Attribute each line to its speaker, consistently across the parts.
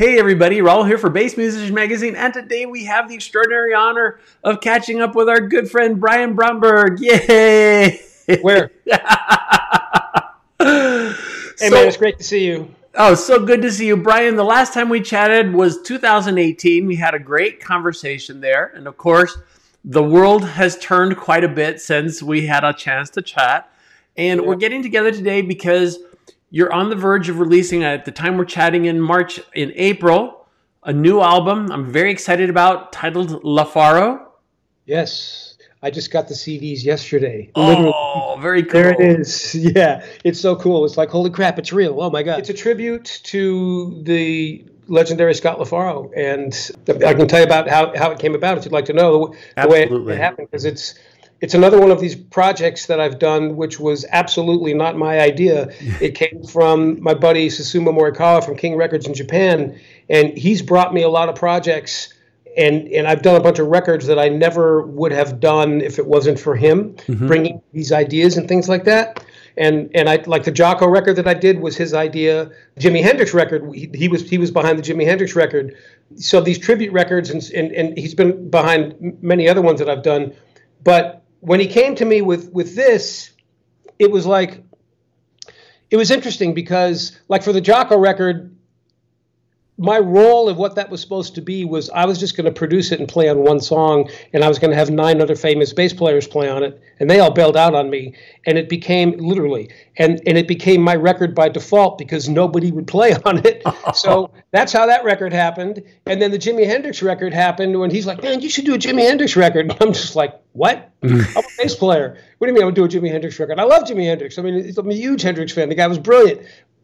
Speaker 1: Hey everybody, Raul here for Bass Musician Magazine, and today we have the extraordinary honor of catching up with our good friend Brian Bromberg. Yay!
Speaker 2: Where? hey so, man, it's great to see you.
Speaker 1: Oh, so good to see you, Brian. The last time we chatted was 2018. We had a great conversation there, and of course, the world has turned quite a bit since we had a chance to chat. And yeah. we're getting together today because you're on the verge of releasing at the time we're chatting in March, in April, a new album I'm very excited about titled LaFaro.
Speaker 2: Yes. I just got the CDs yesterday.
Speaker 1: Oh, Literally. very cool.
Speaker 2: There it is. Yeah. It's so cool. It's like, holy crap, it's real. Oh my God. It's a tribute to the legendary Scott LaFaro. And I can tell you about how, how it came about if you'd like to know the, the way it, it happened, because it's it's another one of these projects that I've done, which was absolutely not my idea. it came from my buddy Susumu Morikawa from King Records in Japan, and he's brought me a lot of projects. And, and I've done a bunch of records that I never would have done if it wasn't for him mm-hmm. bringing these ideas and things like that. And and I like the Jaco record that I did was his idea. Jimi Hendrix record, he, he was he was behind the Jimi Hendrix record. So these tribute records and, and and he's been behind many other ones that I've done. But when he came to me with with this, it was like it was interesting because like for the Jaco record, my role of what that was supposed to be was I was just going to produce it and play on one song, and I was going to have nine other famous bass players play on it, and they all bailed out on me, and it became literally, and and it became my record by default because nobody would play on it. so that's how that record happened, and then the Jimi Hendrix record happened when he's like, "Man, you should do a Jimi Hendrix record," and I'm just like, "What? I'm a bass player. What do you mean I would do a Jimi Hendrix record? I love Jimi Hendrix. I mean, I'm a huge Hendrix fan. The guy was brilliant."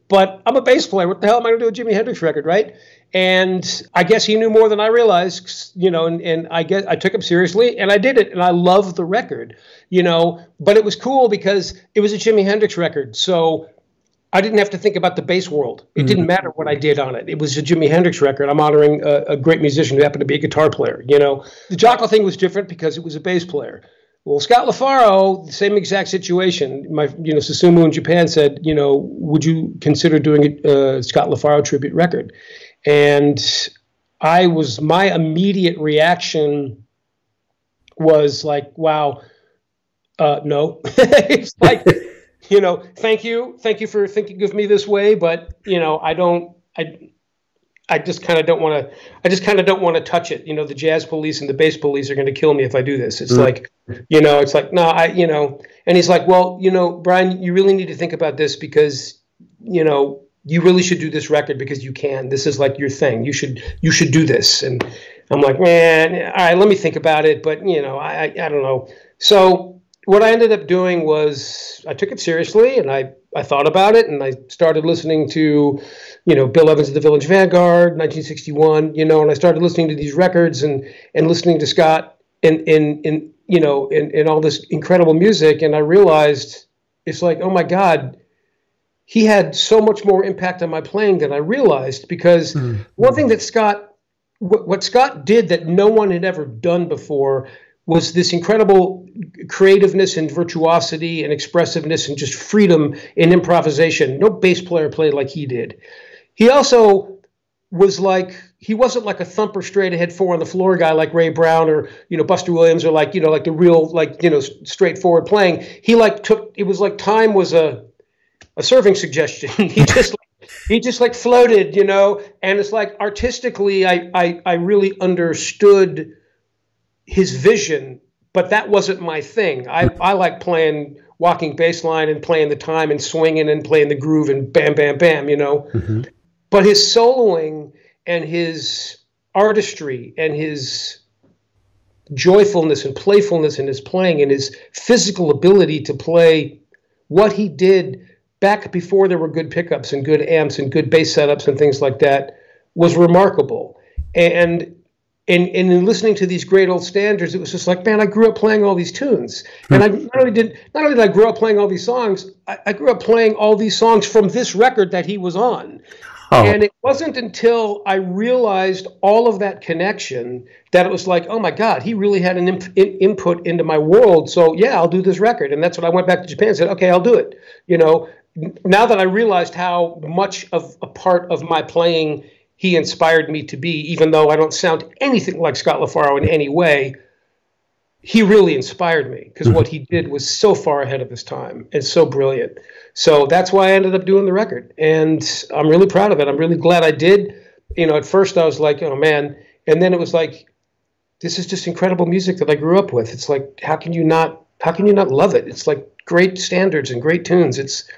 Speaker 2: But I'm a bass player. What the hell am I going to do a Jimi Hendrix record, right? And I guess he knew more than I realized, you know, and, and I guess I took him seriously and I did it and I love the record, you know, but it was cool because it was a Jimi Hendrix record. So I didn't have to think about the bass world. It mm-hmm. didn't matter what I did on it. It was a Jimi Hendrix record. I'm honoring a, a great musician who happened to be a guitar player, you know. The Jaco thing was different because it was a bass player. Well, Scott LaFaro, same exact situation. My, you know, Susumu in Japan said, you know, would you consider doing a uh, Scott LaFaro tribute record? And I was, my immediate reaction was like, wow, uh, no. it's like, you know, thank you, thank you for thinking of me this way, but you know, I don't, I, I just kind of don't want to. I just kind of don't want to touch it. You know, the jazz police and the bass police are going to kill me if I do this. It's mm-hmm. like, you know, it's like no, I, you know. And he's like, well, you know, Brian, you really need to think about this because, you know, you really should do this record because you can. This is like your thing. You should you should do this. And I'm like, man, all right, let me think about it. But you know, I I, I don't know. So what I ended up doing was I took it seriously and I I thought about it and I started listening to you know, Bill Evans of the Village Vanguard, 1961, you know, and I started listening to these records and and listening to Scott and, in in you know in, in all this incredible music, and I realized it's like, oh my God, he had so much more impact on my playing than I realized because mm-hmm. one thing that Scott what, what Scott did that no one had ever done before was this incredible creativeness and virtuosity and expressiveness and just freedom in improvisation. No bass player played like he did. He also was like he wasn't like a thumper straight ahead four on the floor guy like Ray Brown or you know Buster Williams or like you know like the real like you know straightforward playing. He like took it was like time was a a serving suggestion. he just he just like floated, you know, and it's like artistically I I I really understood his vision, but that wasn't my thing. I I like playing walking bass line and playing the time and swinging and playing the groove and bam bam bam, you know. Mm-hmm. But his soloing and his artistry and his joyfulness and playfulness in his playing and his physical ability to play what he did back before there were good pickups and good amps and good bass setups and things like that was remarkable. And and, and in listening to these great old standards, it was just like, man, I grew up playing all these tunes, and I not only did not only did I grow up playing all these songs, I, I grew up playing all these songs from this record that he was on. Oh. And it wasn't until I realized all of that connection that it was like, oh my God, he really had an imp- in- input into my world. So yeah, I'll do this record. And that's when I went back to Japan and said, okay, I'll do it. You know, now that I realized how much of a part of my playing he inspired me to be, even though I don't sound anything like Scott LaFaro in any way. He really inspired me because mm-hmm. what he did was so far ahead of his time and so brilliant. So that's why I ended up doing the record. And I'm really proud of it. I'm really glad I did. You know, at first I was like, oh man. And then it was like, this is just incredible music that I grew up with. It's like, how can you not, how can you not love it? It's like great standards and great tunes. It's,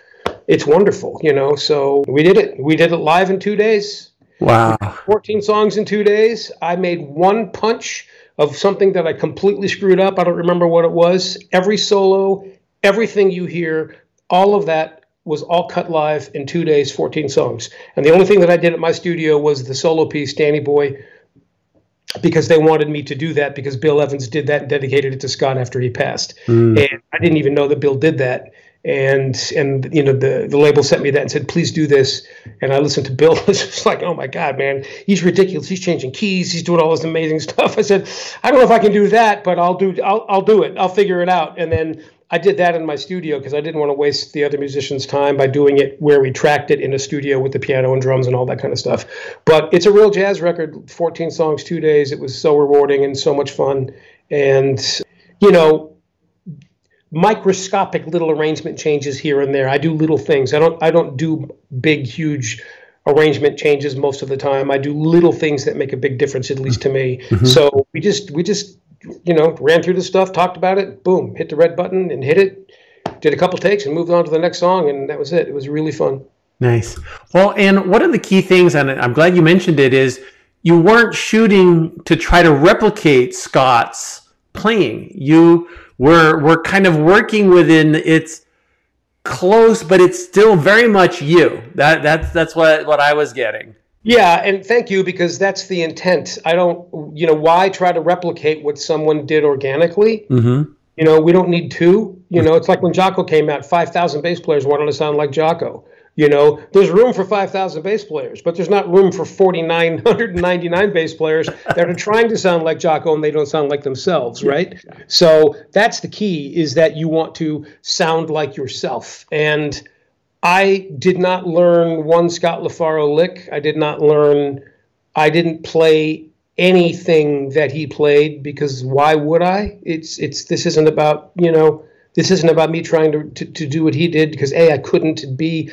Speaker 2: it's wonderful, you know. So we did it. We did it live in two days.
Speaker 1: Wow.
Speaker 2: 14 songs in two days. I made one punch of something that I completely screwed up. I don't remember what it was. Every solo, everything you hear, all of that was all cut live in two days, 14 songs. And the only thing that I did at my studio was the solo piece, Danny Boy, because they wanted me to do that because Bill Evans did that and dedicated it to Scott after he passed. Mm. And I didn't even know that Bill did that and and you know the the label sent me that and said please do this. And i listened to bill it's like oh my god man he's ridiculous. He's changing keys. He's doing all this amazing stuff. I said i don't know if i can do that but i'll do i'll, I'll do it. I'll figure it out. And then i did that in my studio because i didn't want to waste the other musicians time by doing it where we tracked it in a studio with the piano and drums and all that kind of stuff. But it's a real jazz record 14 songs two days. It was so rewarding and so much fun. And you know microscopic little arrangement changes here and there. I do little things. I don't I don't do big huge arrangement changes most of the time. I do little things that make a big difference at least to me. Mm-hmm. So we just we just you know ran through the stuff, talked about it, boom, hit the red button and hit it. Did a couple takes and moved on to the next song and that was it. It was really fun.
Speaker 1: Nice. Well, and one of the key things and I'm glad you mentioned it is you weren't shooting to try to replicate Scott's playing. You we're we're kind of working within it's close, but it's still very much you. That that's that's what what I was getting.
Speaker 2: Yeah, and thank you because that's the intent. I don't, you know, why try to replicate what someone did organically? Mm-hmm. You know, we don't need to. You know, it's like when Jaco came out, 5,000 bass players wanted to sound like Jaco. You know, there's room for 5,000 bass players, but there's not room for 4,999 bass players that are trying to sound like Jaco and they don't sound like themselves, right? So that's the key is that you want to sound like yourself. And I did not learn one Scott LaFaro lick. I did not learn, I didn't play anything that he played because why would I? It's, it's, this isn't about, you know, this isn't about me trying to, to, to do what he did because a I couldn't be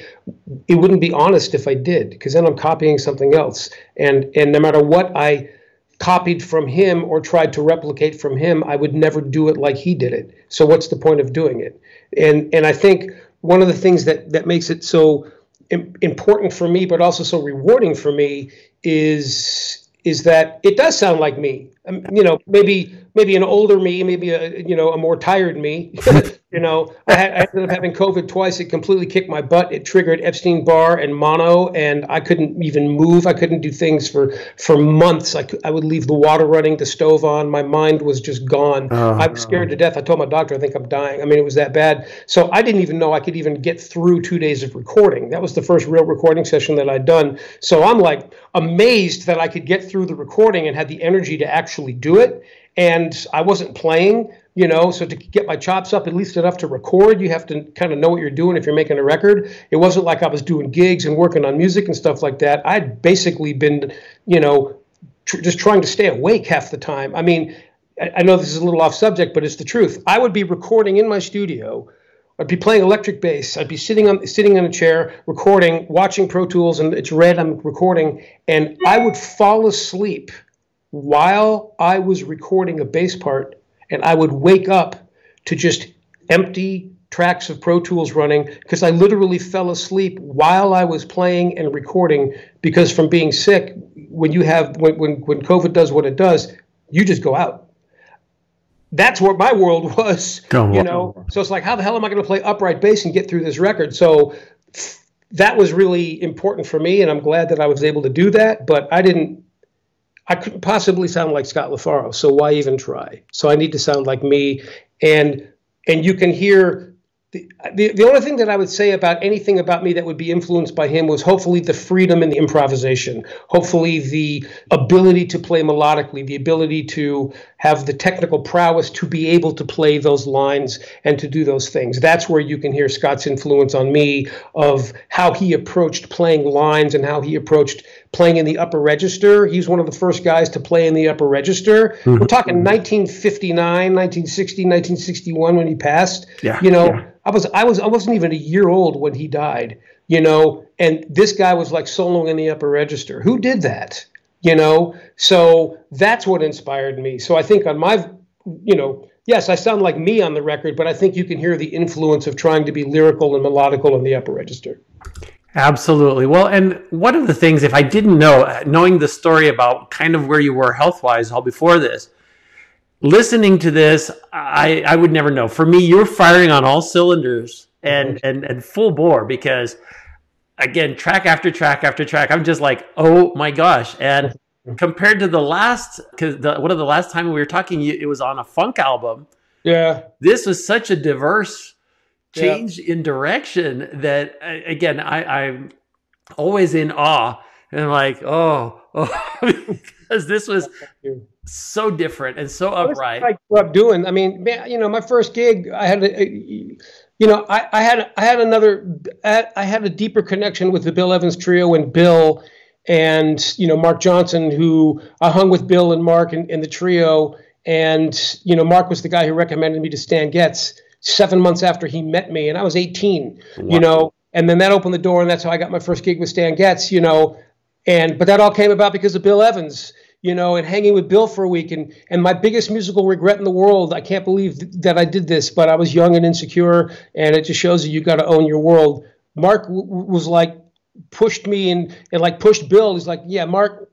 Speaker 2: it wouldn't be honest if I did because then I'm copying something else. And and no matter what I copied from him or tried to replicate from him I would never do it like he did it. So what's the point of doing it? And and I think one of the things that that makes it so important for me but also so rewarding for me is is that it does sound like me Um, you know maybe maybe an older me, maybe a you know a more tired me. you know, I, had, I, ended up having COVID twice. It completely kicked my butt. It triggered Epstein Barr and mono, and I couldn't even move. I couldn't do things for for months. I, I would leave the water running, the stove on. My mind was just gone. Oh, I was scared to death. I told my doctor, I think I'm dying. I mean, it was that bad. So I didn't even know I could even get through two days of recording. That was the first real recording session that I'd done. So I'm like amazed that I could get through the recording and had the energy to actually do it and I wasn't playing, you know, so to get my chops up at least enough to record, you have to kind of know what you're doing if you're making a record. It wasn't like I was doing gigs and working on music and stuff like that. I'd basically been, you know, tr- just trying to stay awake half the time. I mean, I, I know this is a little off subject, but it's the truth. I would be recording in my studio. I'd be playing electric bass. I'd be sitting on sitting in a chair, recording, watching Pro Tools, and it's red. I'm recording, and I would fall asleep while I was recording a bass part, and I would wake up to just empty tracks of Pro Tools running because I literally fell asleep while I was playing and recording because from being sick, when you have when when, when COVID does what it does, you just go out. That's what my world was, you know. So it's like, how the hell am I going to play upright bass and get through this record? So that was really important for me, and I'm glad that I was able to do that. But I didn't I couldn't possibly sound like Scott LaFaro, so why even try? So I need to sound like me, and and you can hear. The, the, the only thing that I would say about anything about me that would be influenced by him was hopefully the freedom and the improvisation, hopefully the ability to play melodically, the ability to have the technical prowess to be able to play those lines and to do those things. That's where you can hear Scott's influence on me of how he approached playing lines and how he approached playing in the upper register. He's one of the first guys to play in the upper register. Mm-hmm. We're talking 1959, 1960, 1961 when he passed. Yeah. You know, yeah. I was I was I wasn't even a year old when he died, you know, and this guy was like soloing in the upper register. Who did that? you know so that's what inspired me so i think on my you know yes i sound like me on the record but i think you can hear the influence of trying to be lyrical and melodical in the upper register
Speaker 1: absolutely well and one of the things if i didn't know uh, knowing the story about kind of where you were health wise all before this listening to this i i would never know for me you're firing on all cylinders and mm-hmm. and and full bore because again, track after track after track. I'm just like, oh my gosh. And mm-hmm. compared to the last, because one of the last time we were talking, it was on a funk album.
Speaker 2: Yeah.
Speaker 1: This was such a diverse change yeah. in direction that, again, I, I'm always in awe. And like, oh, oh, because this was so different and so upright.
Speaker 2: I grew up doing. I mean, man, you know, my first gig, I had a, you know, I, I, had I had another I had a deeper connection with the Bill Evans trio and Bill and you know Marc Johnson, who I hung with Bill and Marc in, in the trio, and you know Marc was the guy who recommended me to Stan Getz seven months after he met me, and I was 18, wow. you know, and then that opened the door, and that's how I got my first gig with Stan Getz, you know, and but that all came about because of Bill Evans you know, and hanging with Bill for a week. And, and my biggest musical regret in the world, I can't believe th- that I did this, but I was young and insecure. And it just shows you you got to own your world. Marc w- was like, pushed me and, and like pushed Bill. He's like, yeah, Marc,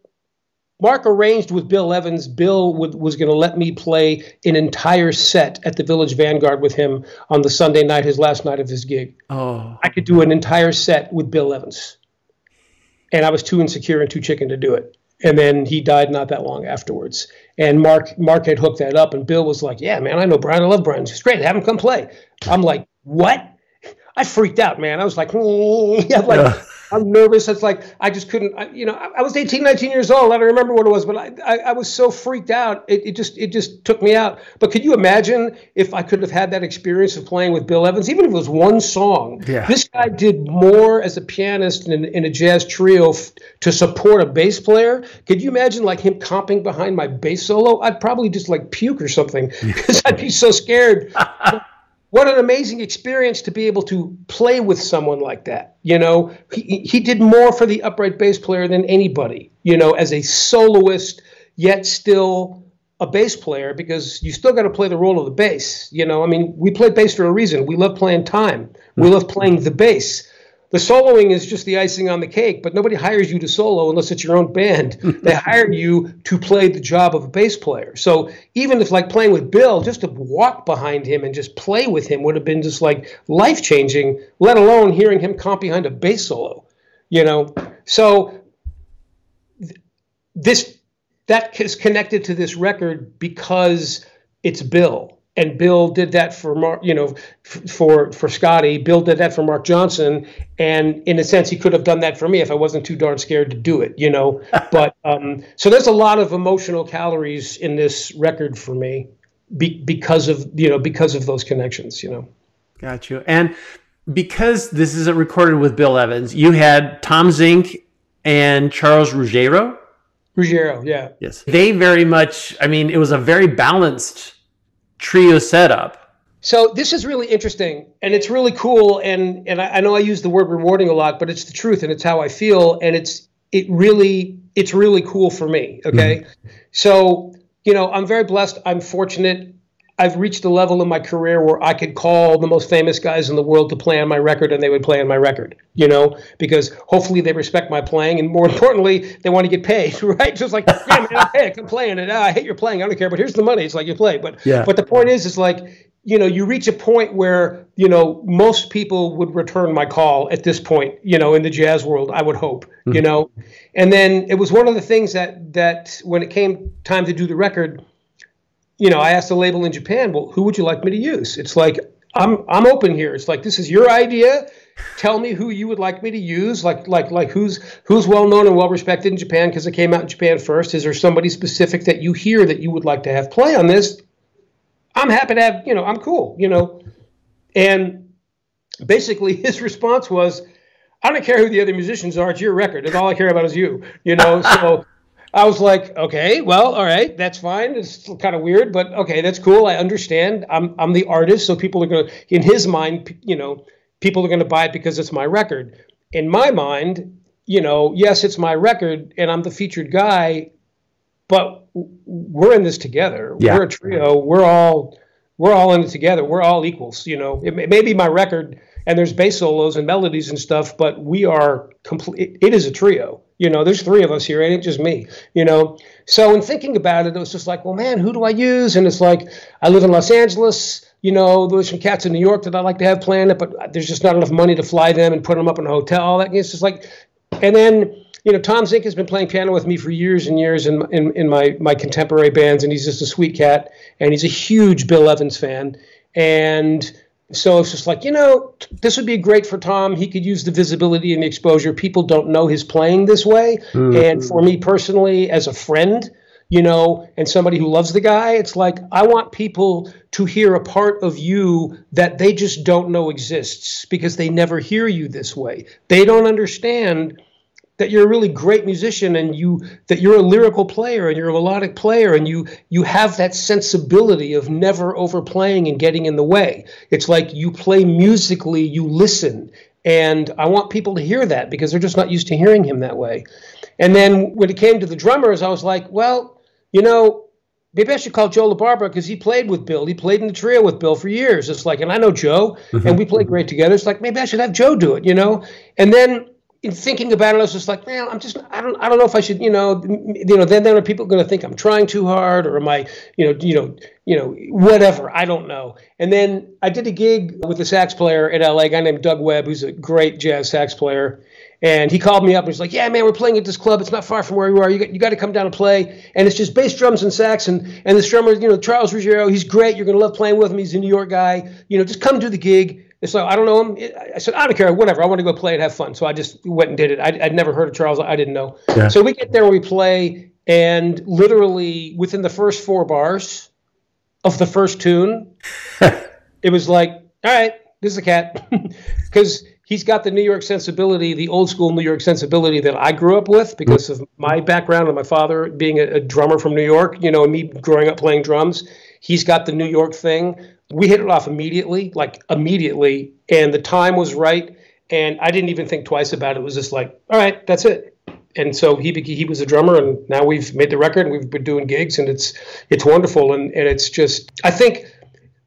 Speaker 2: Marc arranged with Bill Evans. Bill would, was going to let me play an entire set at the Village Vanguard with him on the Sunday night, his last night of his gig.
Speaker 1: Oh.
Speaker 2: I could do an entire set with Bill Evans. And I was too insecure and too chicken to do it and then he died not that long afterwards. And Marc Marc had hooked that up, and Bill was like, "Yeah, man, I know Brian. I love Brian. It's great. Have him come play." I'm like, "What?" I freaked out, man. I was like, I'm like, I'm nervous. It's like I just couldn't. I, you know, I, I, was 18, 19 years old. I don't remember what it was, but I, I, I was so freaked out. It, it, just, it just took me out. But could you imagine if I could have had that experience of playing with Bill Evans, even if it was one song?
Speaker 1: Yeah.
Speaker 2: This guy did more as a pianist in, in a jazz trio f- to support a bass player. Could you imagine like him comping behind my bass solo? I'd probably just like puke or something because I'd be so scared. what an amazing experience to be able to play with someone like that. You know, he, he did more for the upright bass player than anybody, you know, as a soloist, yet still a bass player because you still got to play the role of the bass. You know, I mean, we play bass for a reason. We love playing time, we love playing the bass the soloing is just the icing on the cake, but nobody hires you to solo unless it's your own band. they hire you to play the job of a bass player. So even if like playing with Bill, just to walk behind him and just play with him would have been just like life changing, let alone hearing him comp behind a bass solo, you know? So th- this, that is connected to this record because it's Bill and Bill did that for Marc, you know, for for Scotty. Bill did that for Marc Johnson, and in a sense, he could have done that for me if I wasn't too darn scared to do it, you know. but um, so there's a lot of emotional calories in this record for me, be, because of you know because of those connections, you know.
Speaker 1: Got you. And because this isn't recorded with Bill Evans, you had Tom Zink and Charles Ruggiero.
Speaker 2: Ruggiero, yeah.
Speaker 1: Yes. They very much. I mean, it was a very balanced trio setup.
Speaker 2: So this is really interesting and it's really cool. And, and I, I know I use the word rewarding a lot, but it's the truth and it's how I feel. And it's, it really, it's really cool for me. Okay. Mm-hmm. So, you know, I'm very blessed. I'm fortunate. I've reached a level in my career where I could call the most famous guys in the world to play on my record and they would play on my record, you know, because hopefully they respect my playing and more importantly, they want to get paid, right? Just like, yeah, man, hey, I'm playing it. Ah, I hate your playing. I don't care, but here's the money. It's like you play. But, yeah. but the point is, is like, you know, you reach a point where, you know, most people would return my call at this point, you know, in the jazz world, I would hope, mm-hmm. you know. And then it was one of the things that that when it came time to do the record, you know, I asked the label in Japan, well, who would you like me to use? It's like I'm I'm open here. It's like this is your idea. tell me who you would like me to use. Like like like who's who's well known and well respected in japan because it came out in japan first. Is there somebody specific that you hear that you would like to have play on this? I'm happy to have you know i'm cool you know? And basically his response was i don't care who the other musicians are. It's your record. And all i care about is you you know? So I was like, okay, well, all right, that's fine. It's kind of weird, but okay, that's cool. I understand. I'm I'm the artist, so people are going to, in his mind, you know, people are going to buy it because it's my record. In my mind, you know, yes, it's my record, and I'm the featured guy, but we're in this together. Yeah. We're a trio. We're all we're all in it together. We're all equals. You know, it, it may be my record, and there's bass solos and melodies and stuff, but we are complete. It is a trio you know, there's three of us here, it ain't just me. You know, so in thinking about it, it was just like, well, man, who do I use? And it's like, I live in Los Angeles. You know, there's some cats in New York that I like to have playing it, but there's just not enough money to fly them and put them up in a hotel. All That it's just like, and then you know, Tom Zink has been playing piano with me for years and years in, in, in my, my contemporary bands, and he's just a sweet cat, and he's a huge Bill Evans fan. And so it's just like, you know, this would be great for Tom. He could use the visibility and the exposure. People don't know his playing this way. Mm-hmm. And for me personally, as a friend, you know, and somebody who loves the guy, it's like, I want people to hear a part of you that they just don't know exists because they never hear you this way. They don't understand that you're a really great musician and you that you're a lyrical player and you're a melodic player and you you have that sensibility of never overplaying and getting in the way. It's like you play musically, you listen. And I want people to hear that because they're just not used to hearing him that way. And then when it came to the drummers, I was like, well, you know, maybe I should call Joe LaBarbera because he played with Bill. He played in the trio with Bill for years. It's like, and I know Joe, mm-hmm. and we play great together. It's like maybe I should have Joe do it, you know. And then in thinking about it, I was just like, man, I'm just, I don't, I don't know if I should, you know, you know, then then are people going to think I'm trying too hard, or am I, you know, you know, you know, whatever. I don't know. And then I did a gig with a sax player in LA, a guy named Doug Webb, who's a great jazz sax player. And he called me up and he's like, "Yeah, man, we're playing at this club. It's not far from where you are. You got, you got to come down and play. And it's just bass, drums, and sax. And and this drummer, you know, Charles Ruggiero, he's great. You're gonna love playing with him. He's a New York guy. You know, just come do the gig. So I don't know him. I said, I don't care, whatever. I want to go play and have fun. So I just went and did it. I, would never heard of Charles. I didn't know. Yeah. So we get there and we play, and literally within the first four bars of the first tune, it was like, all right, this is a cat. Because he's got the New York sensibility, the old school New York sensibility that I grew up with because of my background and my father being a, a drummer from New York, you know, and me growing up playing drums. He's got the New York thing we hit it off immediately, like immediately, and the time was right. And I didn't even think twice about it. It was just like, all right, that's it. And so he he was a drummer, and now we've made the record, and we've been doing gigs, and it's it's wonderful, and and it's just I think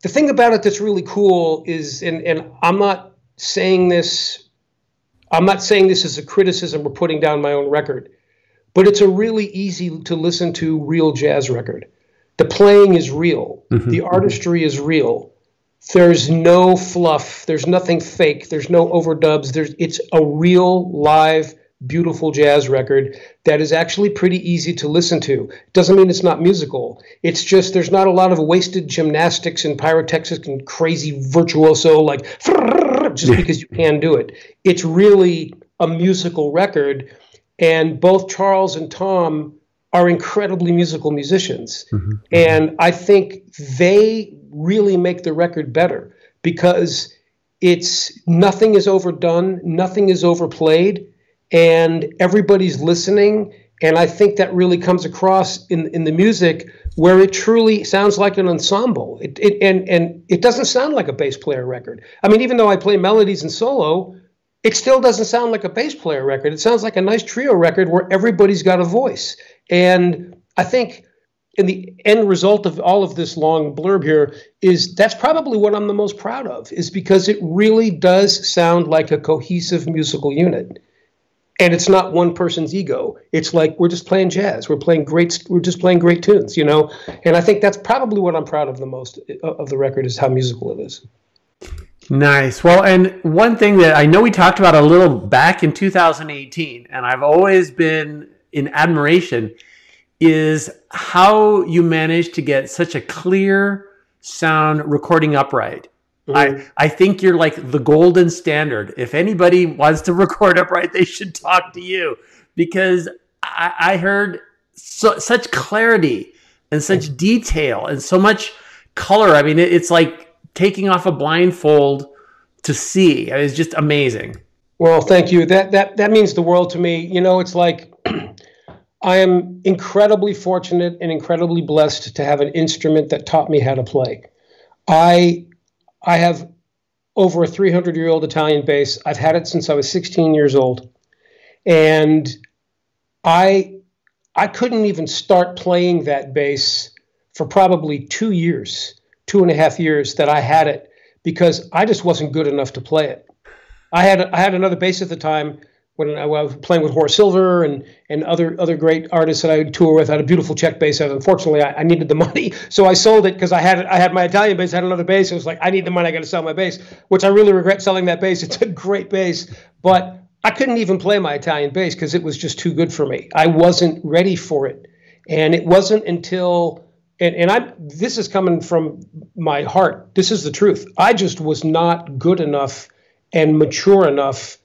Speaker 2: the thing about it that's really cool is, and and I'm not saying this, I'm not saying this as a criticism or putting down my own record, but it's a really easy to listen to real jazz record the playing is real, mm-hmm. the artistry is real. There's no fluff. There's nothing fake. There's no overdubs. There's it's a real live beautiful jazz record that is actually pretty easy to listen to. Doesn't mean it's not musical. It's just there's not a lot of wasted gymnastics and pyrotechnics and crazy virtuoso like just because you can do it. It's really a musical record and both Charles and Tom are incredibly musical musicians. Mm-hmm. And I think they really make the record better because it's nothing is overdone, nothing is overplayed, and everybody's listening. And I think that really comes across in, in the music where it truly sounds like an ensemble. It, it, and, and it doesn't sound like a bass player record. I mean, even though I play melodies and solo, it still doesn't sound like a bass player record. It sounds like a nice trio record where everybody's got a voice. And I think in the end result of all of this long blurb here is that's probably what I'm the most proud of is because it really does sound like a cohesive musical unit. And it's not one person's ego. It's like we're just playing jazz. We're playing great. We're just playing great tunes, you know. And I think that's probably what I'm proud of the most uh, of the record is how musical it is.
Speaker 1: Nice. Well, and one thing that I know we talked about a little back in 2018, and I've always been in admiration, is how you managed to get such a clear sound recording upright. Mm-hmm. I, I think you're like the golden standard. If anybody wants to record upright, they should talk to you because I, I heard so, such clarity and such detail and so much color. I mean, it, it's like taking off a blindfold to see. It's just amazing.
Speaker 2: Well, thank you. That that that means the world to me. You know, it's like I am incredibly fortunate and incredibly blessed to have an instrument that taught me how to play. I I have over a 300 year old Italian bass. I've had it since I was 16 years old, and I I couldn't even start playing that bass for probably two years, two and a half years that I had it because I just wasn't good enough to play it. I had I had another bass at the time when I was playing with Horace Silver and and other other great artists that I would tour with. I had a beautiful Czech bass. Unfortunately, I, I needed the money, so I sold it because I had I had my Italian bass. I had another bass. It was like I need the money. I got to sell my bass, which I really regret selling that bass. It's a great bass, but I couldn't even play my Italian bass because it was just too good for me. I wasn't ready for it, and it wasn't until and, and I this is coming from my heart. This is the truth. I just was not good enough and mature enough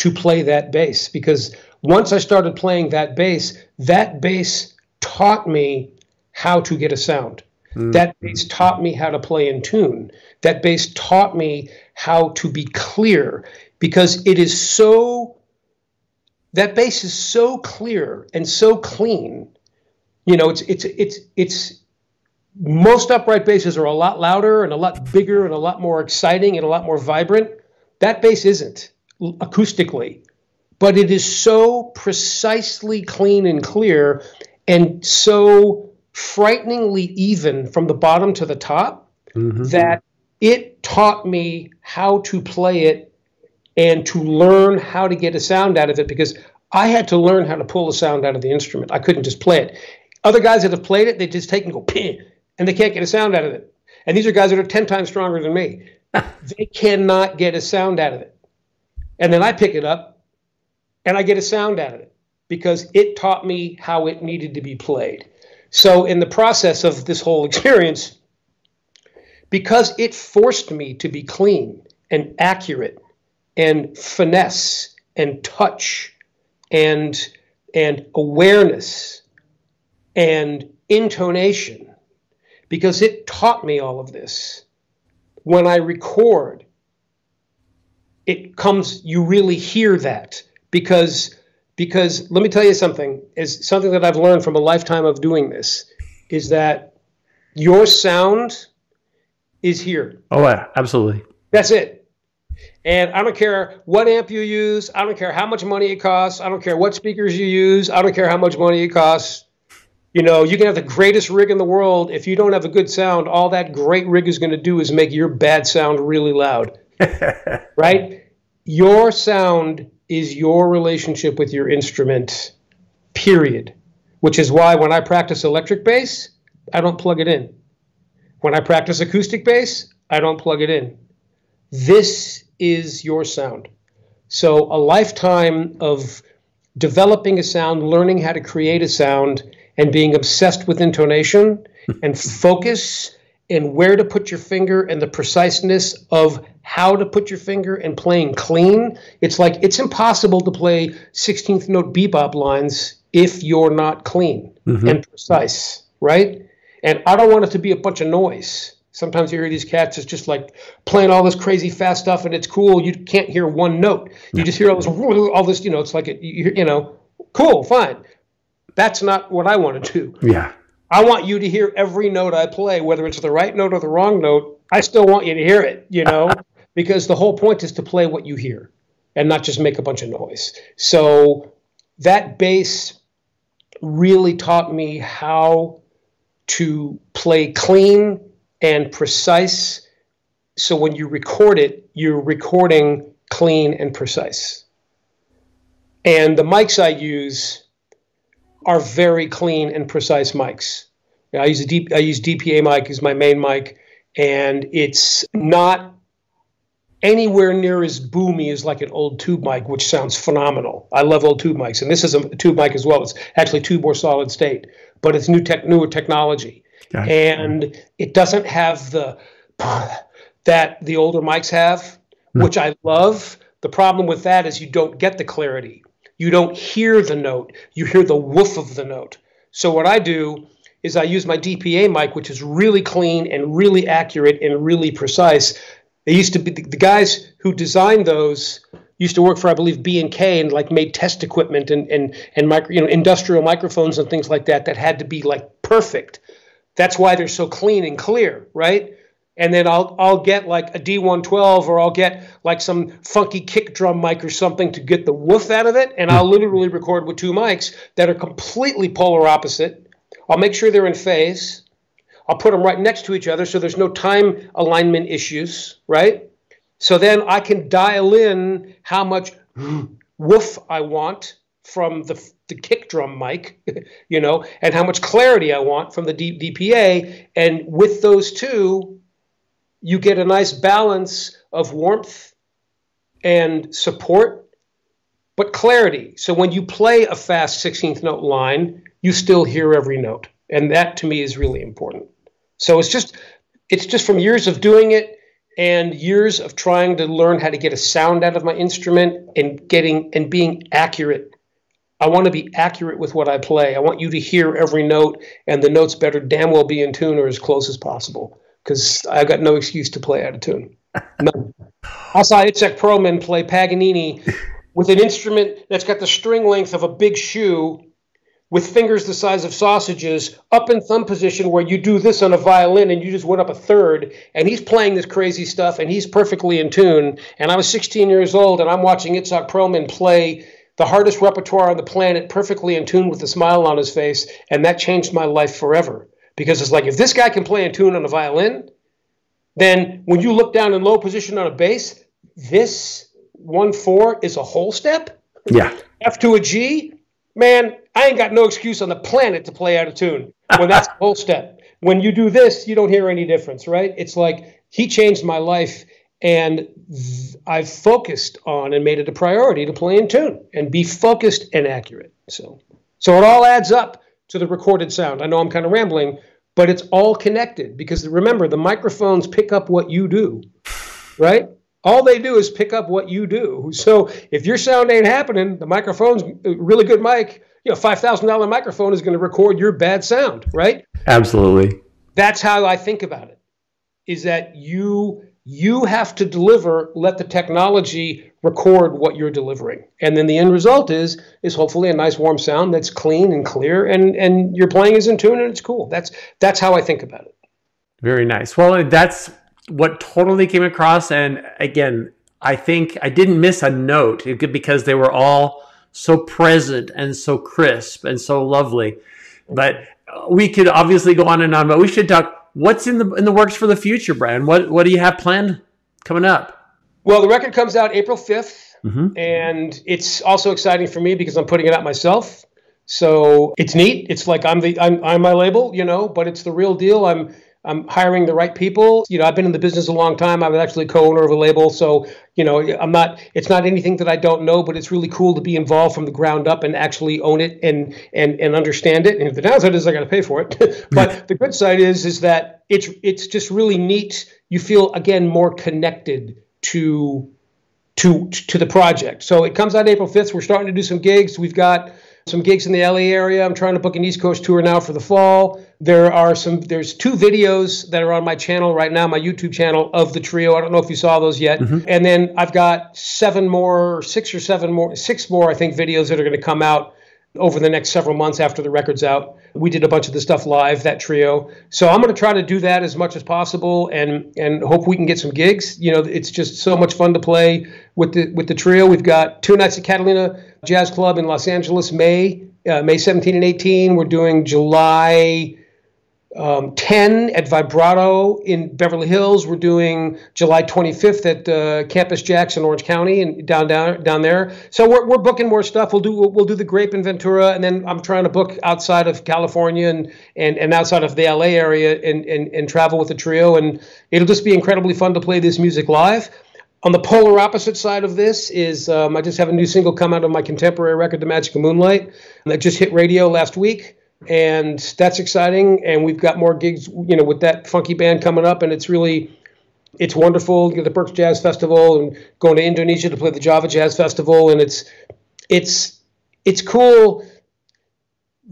Speaker 2: to play that bass because once I started playing that bass, that bass taught me how to get a sound. Mm-hmm. That bass taught me how to play in tune. That bass taught me how to be clear because it is so that bass is so clear and so clean. You know, it's it's it's it's most upright basses are a lot louder and a lot bigger and a lot more exciting and a lot more vibrant. That bass isn't acoustically, but it is so precisely clean and clear and so frighteningly even from the bottom to the top mm-hmm. that it taught me how to play it and to learn how to get a sound out of it because I had to learn how to pull a sound out of the instrument. I couldn't just play it. Other guys that have played it, they just take and go, Pin, and they can't get a sound out of it. And these are guys that are 10 times stronger than me. they cannot get a sound out of it. And then I pick it up and I get a sound out of it because it taught me how it needed to be played. So, in the process of this whole experience, because it forced me to be clean and accurate and finesse and touch and and awareness and intonation because it taught me all of this. When I record, it comes, you really hear that because because let me tell you something is something that I've learned from a lifetime of doing this is that your sound is here.
Speaker 1: Oh, yeah, absolutely.
Speaker 2: That's it. And I don't care what amp you use. I don't care how much money it costs. I don't care what speakers you use. I don't care how much money it costs. You know, you can have the greatest rig in the world. If you don't have a good sound, all that great rig is going to do is make your bad sound really loud. right? Your sound is your relationship with your instrument, period. Which is why when I practice electric bass, I don't plug it in. When I practice acoustic bass, I don't plug it in. This is your sound. So, a lifetime of developing a sound, learning how to create a sound, and being obsessed with intonation and focus and where to put your finger and the preciseness of how to put your finger and playing clean. It's like it's impossible to play 16th note bebop lines if you're not clean mm-hmm. and precise, right? And I don't want it to be a bunch of noise. Sometimes you hear these cats it's just like playing all this crazy fast stuff and it's cool. You can't hear one note. You just hear all this, all this, you know, it's like, it, you, you know, cool, fine. That's not what I want to do.
Speaker 1: Yeah.
Speaker 2: I want you to hear every note I play, whether it's the right note or the wrong note. I still want you to hear it, you know, because the whole point is to play what you hear and not just make a bunch of noise. So that bass really taught me how to play clean and precise. So when you record it, you're recording clean and precise. And the mics I use are very clean and precise mics. I use a D, I use DPA mic as my main mic, and it's not anywhere near as boomy as like an old tube mic, which sounds phenomenal. I love old tube mics, and this is a tube mic as well. It's actually tube or solid state, but it's new tech, newer technology, and it doesn't have the that the older mics have, mm. which I love. The problem with that is you don't get the clarity. You don't hear the note. You hear the woof of the note. So what I do is I use my DPA mic, which is really clean and really accurate and really precise. They used to be the, guys who designed those used to work for I believe B and K and like made test equipment and and and micro, you know industrial microphones and things like that that had to be like perfect. That's why they're so clean and clear, right? And then I'll I'll get like a D112 or I'll get like some funky kick drum mic or something to get the woof out of it, and I'll hmm. literally record with two mics that are completely polar opposite I'll make sure they're in phase. I'll put them right next to each other so there's no time alignment issues, right? So then I can dial in how much woof I want from the, the kick drum mic, you know, and how much clarity I want from the D- DPA. And with those two, you get a nice balance of warmth and support, but clarity. So when you play a fast 16th note line, you still hear every note. And that to me is really important. So it's just it's just from years of doing it and years of trying to learn how to get a sound out of my instrument and getting and being accurate. I want to be accurate with what I play. I want you to hear every note and the notes better damn well be in tune or as close as possible because I got no excuse to play out of tune. None. I saw Itzhak Perlman play Paganini with an instrument that's got the string length of a big shoe with fingers the size of sausages up in thumb position where you do this on a violin and you just went up a third and he's playing this crazy stuff and he's perfectly in tune and i was 16 years old and i'm watching itzhak perlman play the hardest repertoire on the planet perfectly in tune with a smile on his face and that changed my life forever because it's like if this guy can play in tune on a violin then when you look down in low position on a bass this 1-4 is a whole step
Speaker 1: yeah
Speaker 2: f to a g man, I ain't got no excuse on the planet to play out of tune. When that's a whole step. When you do this, you don't hear any difference, right? It's like he changed my life, and I've focused on and made it a priority to play in tune and be focused and accurate. So, so it all adds up to the recorded sound. I know I'm kind of rambling, but it's all connected because remember, the microphones pick up what you do, right? All they do is pick up what you do. So if your sound ain't happening, the microphone's a really good mic. You know, five thousand dollar microphone is going to record your bad sound, right?
Speaker 1: Absolutely.
Speaker 2: That's how I think about it. Is that you you have to deliver, let the technology record what you're delivering. And then the end result is is hopefully a nice warm sound that's clean and clear and and your playing is in tune and it's cool. That's that's how I think about it.
Speaker 1: Very nice. Well, that's what totally came across, and again, I think I didn't miss a note because they were all so present and so crisp and so lovely. But we could obviously go on and on, but we should talk. What's in the in the works for the future, Brian? What what do you have planned coming up?
Speaker 2: Well, the record comes out April 5th, mm-hmm. and it's also exciting for me because I'm putting it out myself. So it's neat. It's like I'm the I'm, I'm my label, you know, but it's the real deal. I'm I'm hiring the right people. You know, I've been in the business a long time. I was actually co-owner of a label, so you know, I'm not. It's not anything that I don't know, but it's really cool to be involved from the ground up and actually own it and and and understand it. And the downside is I got to pay for it, but the good side is is that it's it's just really neat. You feel again more connected to to to the project. So it comes out April 5th. We're starting to do some gigs. We've got some gigs in the LA area. I'm trying to book an East Coast tour now for the fall. There are some there's two videos that are on my channel right now, my YouTube channel of the trio. I don't know if you saw those yet. Mm-hmm. And then I've got seven more, six or seven more, six more I think videos that are going to come out over the next several months after the record's out. We did a bunch of the stuff live, that trio. So I'm going to try to do that as much as possible and and hope we can get some gigs. You know, it's just so much fun to play with the with the trio. We've got two nights at Catalina Jazz Club in Los Angeles, May uh, May 17 and 18. We're doing July um, 10 at Vibrato in Beverly Hills. We're doing July 25th at uh, Campus Jackson, Orange County, and down down down there. So we're, we're booking more stuff. We'll do we'll, we'll do the Grape in Ventura, and then I'm trying to book outside of California and and, and outside of the LA area and, and and travel with the trio. And it'll just be incredibly fun to play this music live. On the polar opposite side of this is um, I just have a new single come out of my contemporary record, The Magic of Moonlight, that just hit radio last week and that's exciting. And we've got more gigs, you know, with that funky band coming up, and it's really, it's wonderful. You know, the Berks Jazz Festival and going to Indonesia to play the Java Jazz Festival, and it's it's it's cool.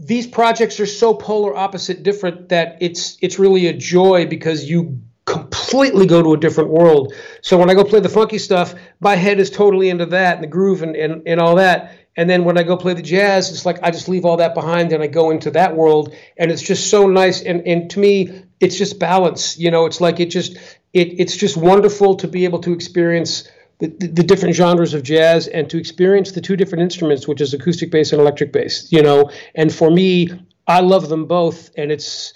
Speaker 2: These projects are so polar opposite different that it's it's really a joy because you completely go to a different world. So when I go play the funky stuff, my head is totally into that and the groove and, and, and all that. And then when I go play the jazz, it's like I just leave all that behind and I go into that world. And it's just so nice. And, and to me, it's just balance. You know, it's like it just, it, it's just wonderful to be able to experience the, the, different genres of jazz and to experience the two different instruments, which is acoustic bass and electric bass, you know. And for me, I love them both. And it's,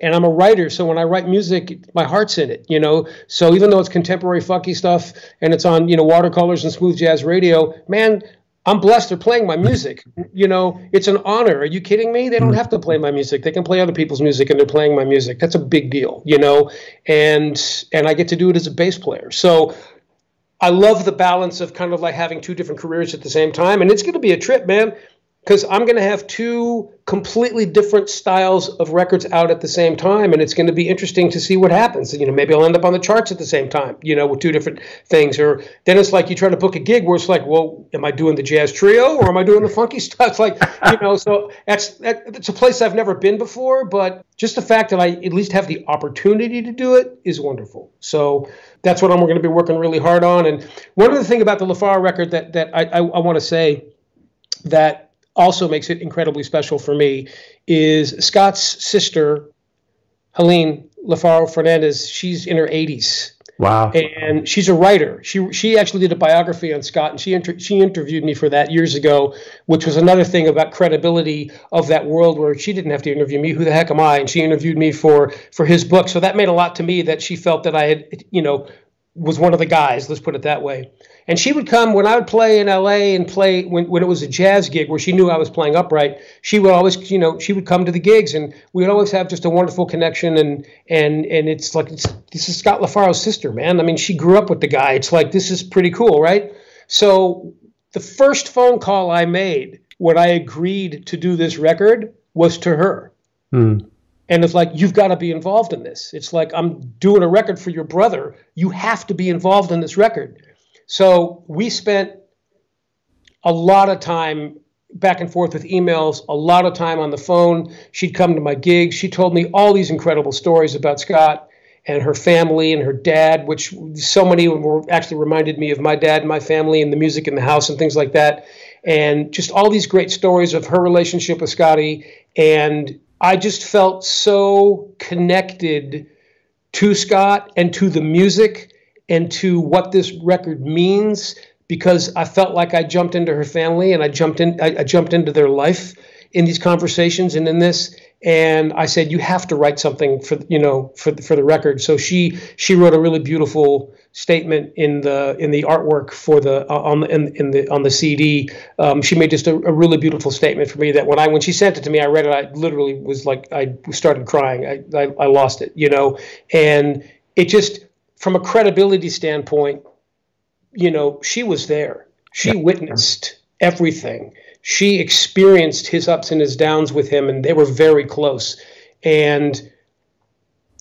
Speaker 2: and I'm a writer, so when I write music, my heart's in it, you know. So even though it's contemporary funky stuff and it's on, you know, watercolors and smooth jazz radio, man, I'm blessed they're playing my music. You know, it's an honor. Are you kidding me? They don't have to play my music. They can play other people's music and they're playing my music. That's a big deal, you know. And and I get to do it as a bass player. So I love the balance of kind of like having two different careers at the same time. And it's going to be a trip, man because I'm going to have two completely different styles of records out at the same time, and it's going to be interesting to see what happens. You know, maybe I'll end up on the charts at the same time. You know, with two different things. Or then it's like you try to book a gig where it's like, well, am I doing the jazz trio or am I doing the funky stuff? It's like, you know, so that's that, it's a place I've never been before, but just the fact that I at least have the opportunity to do it is wonderful. So that's what I'm going to be working really hard on. And one other thing about the LaFaro record that that I, I, I want to say that also makes it incredibly special for me is Scott's sister, Helene LaFaro Fernandez. She's in her 80s.
Speaker 1: Wow.
Speaker 2: And she's a writer. She she actually did a biography on Scott, and she inter- she interviewed me for that years ago, which was another thing about credibility of that world where she didn't have to interview me. Who the heck am I? And she interviewed me for for his book. So that made a lot to me that she felt that I had you know was one of the guys. Let's put it that way. And she would come when I would play in LA and play when, when it was a jazz gig where she knew I was playing upright. She would always, you know, she would come to the gigs and we would always have just a wonderful connection. And and and it's like it's, this is Scott LaFaro's sister, man. I mean, she grew up with the guy. It's like this is pretty cool, right? So the first phone call I made when I agreed to do this record was to her. Hmm. And it's like, you've got to be involved in this. It's like, I'm doing a record for your brother. You have to be involved in this record. So we spent a lot of time back and forth with emails, a lot of time on the phone. She'd come to my gigs. She told me all these incredible stories about Scott and her family and her dad, which so many were actually reminded me of my dad and my family and the music in the house and things like that. And just all these great stories of her relationship with Scotty. And I just felt so connected to Scott and to the music and to what this record means because I felt like I jumped into her family and I jumped in I, I, jumped into their life in these conversations and in this and I said you have to write something for you know for for the record. So she she wrote a really beautiful statement in the in the artwork for the uh, on the in, in, the on the CD um, she made just a, a, really beautiful statement for me that when I when she sent it to me I read it I literally was like I started crying. I, I, I lost it you know? And it just from a credibility standpoint, you know, she was there. She yeah. witnessed everything. She experienced his ups and his downs with him, and they were very close. And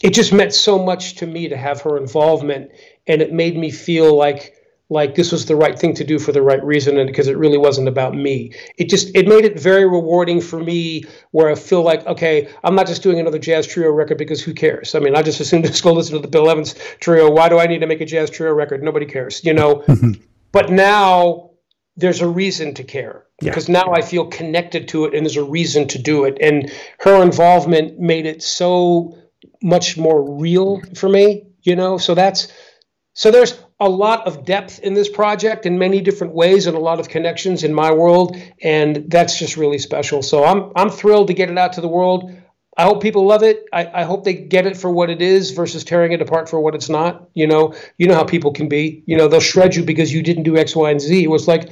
Speaker 2: it just meant so much to me to have her involvement, and it made me feel like like this was the right thing to do for the right reason and because it really wasn't about me. It just it made it very rewarding for me where i feel like okay i'm not just doing another jazz trio record because who cares? I mean i just assume just go listen to the bill evans trio. Why do i need to make a jazz trio record? Nobody cares you know? Mm-hmm. But now there's a reason to care because yeah. now i feel connected to it and there's a reason to do it. And her involvement made it so much more real for me you know? So that's so there's a lot of depth in this project in many different ways and a lot of connections in my world and that's just really special. So i'm i'm thrilled to get it out to the world. I hope people love it. I, I hope they get it for what it is versus tearing it apart for what it's not. You know you know how people can be. You know they'll shred you because you didn't do x y and z. It was like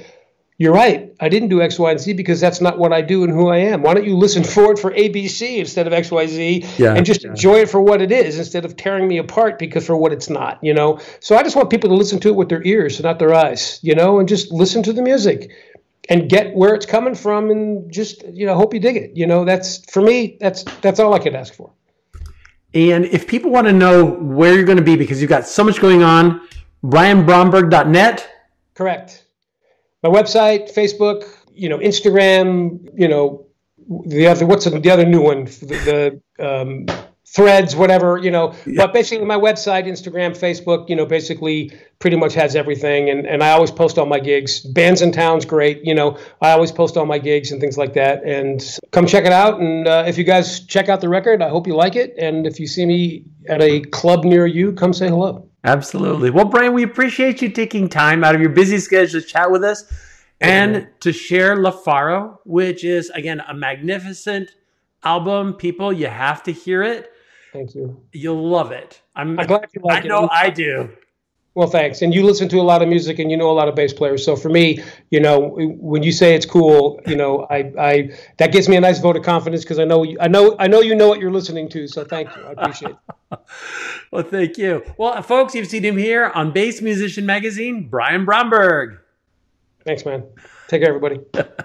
Speaker 2: you're right. I didn't do X, Y, and Z because that's not what I do and who I am. Why don't you listen for it for ABC instead of X, Y, Z yeah, and just yeah. enjoy it for what it is instead of tearing me apart because for what it's not, you know? So I just want people to listen to it with their ears and not their eyes, you know, and just listen to the music and get where it's coming from and just, you know, hope you dig it. You know, that's for me, that's that's all I could ask for.
Speaker 1: And if people want to know where you're going to be because you've got so much going on, brianbromberg.net.
Speaker 2: Correct. My website, Facebook, you know, Instagram, you know, the other what's the other new one? The, the um, threads, whatever, you know. Yeah. But basically, my website, Instagram, Facebook, you know, basically pretty much has everything. And, and I always post all my gigs. Bandsintown's great. You know, I always post all my gigs and things like that. And come check it out. And uh, if you guys check out the record, I hope you like it. And if you see me at a club near you, come say hello.
Speaker 1: Absolutely. Well, Brian, we appreciate you taking time out of your busy schedule to chat with us and to share LaFaro, which is, again, a magnificent album. People, you have to hear it.
Speaker 2: Thank you.
Speaker 1: You'll love it. I'm,
Speaker 2: I'm glad you like
Speaker 1: I it. I know I do.
Speaker 2: Well, thanks. And you listen to a lot of music and you know a lot of bass players. So for me, you know, when you say it's cool, you know, I, I that gives me a nice vote of confidence because I know I know I know you know what you're listening to. So thank you. I appreciate it.
Speaker 1: well, thank you. Well, folks, you've seen him here on Bass Musician Magazine, Brian Bromberg.
Speaker 2: Thanks, man. Take care, everybody.